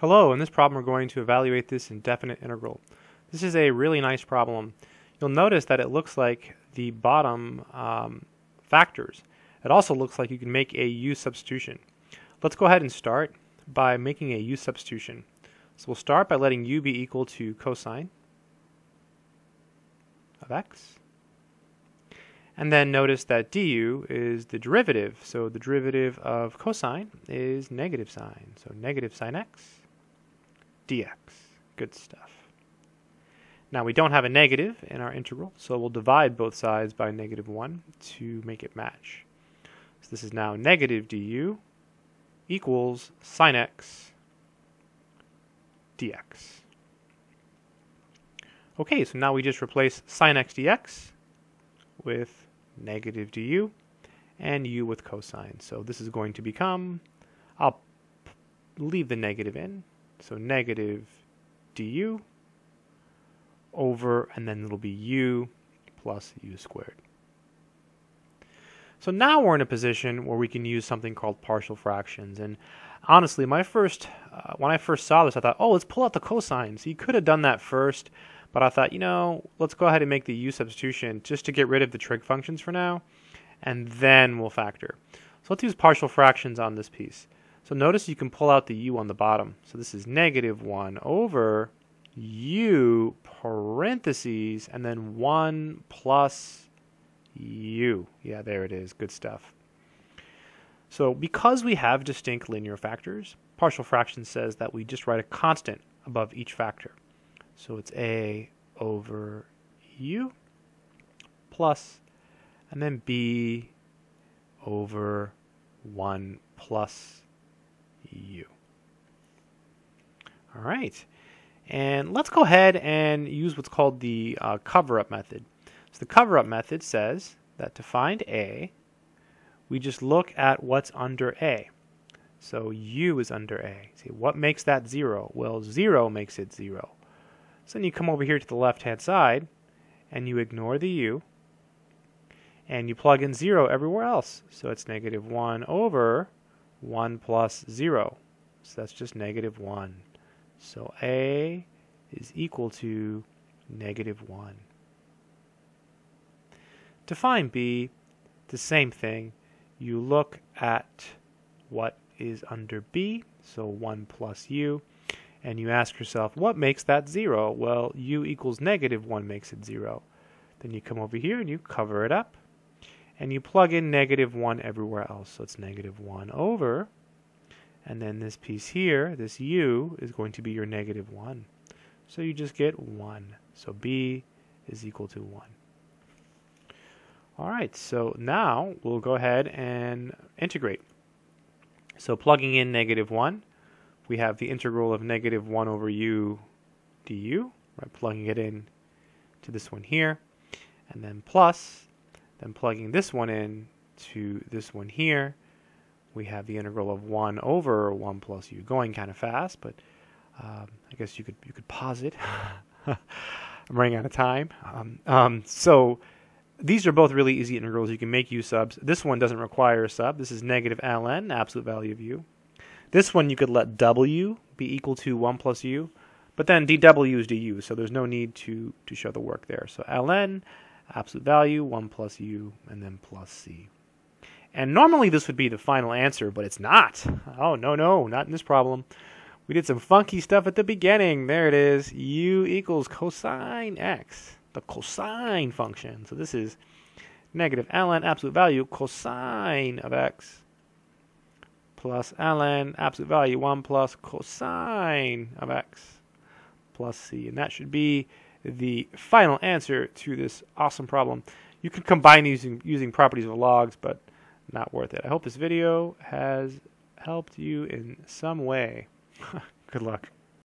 Hello, in this problem we're going to evaluate this indefinite integral. This is a really nice problem. You'll notice that it looks like the bottom um, factors. It also looks like you can make a u substitution. Let's go ahead and start by making a u substitution. So we'll start by letting u be equal to cosine of x. And then notice that du is the derivative. So the derivative of cosine is negative sine. So negative sine x dx. Good stuff. Now we don't have a negative in our integral, so we'll divide both sides by negative 1 to make it match. So this is now negative du equals sine x dx. Okay, so now we just replace sine x dx with negative du and u with cosine. So this is going to become, I'll leave the negative in, so negative du over, and then it'll be u plus u squared. So now we're in a position where we can use something called partial fractions. And honestly, my first, uh, when I first saw this, I thought, oh, let's pull out the cosines. You could have done that first, but I thought, you know, let's go ahead and make the u substitution just to get rid of the trig functions for now, and then we'll factor. So let's use partial fractions on this piece. So notice you can pull out the u on the bottom. So this is negative 1 over u parentheses and then 1 plus u. Yeah, there it is. Good stuff. So because we have distinct linear factors, partial fraction says that we just write a constant above each factor. So it's a over u plus and then b over 1 plus u. All right. And let's go ahead and use what's called the uh, cover-up method. So the cover-up method says that to find a, we just look at what's under a. So u is under a. See, what makes that 0? Well, 0 makes it 0. So then you come over here to the left-hand side, and you ignore the u, and you plug in 0 everywhere else. So it's negative 1 over 1 plus 0. So that's just negative 1. So A is equal to negative 1. To find B, the same thing. You look at what is under B, so 1 plus u, and you ask yourself, what makes that 0? Well, u equals negative 1 makes it 0. Then you come over here and you cover it up and you plug in negative 1 everywhere else. So it's negative 1 over, and then this piece here, this u, is going to be your negative 1. So you just get 1. So b is equal to 1. All right, so now we'll go ahead and integrate. So plugging in negative 1, we have the integral of negative 1 over u du, right, plugging it in to this one here, and then plus then plugging this one in to this one here, we have the integral of 1 over 1 plus u. Going kind of fast, but um, I guess you could you could pause it. I'm running out of time. Um, um, so these are both really easy integrals. You can make u subs. This one doesn't require a sub. This is negative ln, absolute value of u. This one you could let w be equal to 1 plus u, but then dw is du, so there's no need to, to show the work there. So ln absolute value, 1 plus u, and then plus c. And normally this would be the final answer, but it's not. Oh, no, no, not in this problem. We did some funky stuff at the beginning. There it is. u equals cosine x, the cosine function. So this is negative ln absolute value cosine of x plus ln absolute value 1 plus cosine of x plus c. And that should be the final answer to this awesome problem. You can combine using, using properties of logs, but not worth it. I hope this video has helped you in some way. Good luck.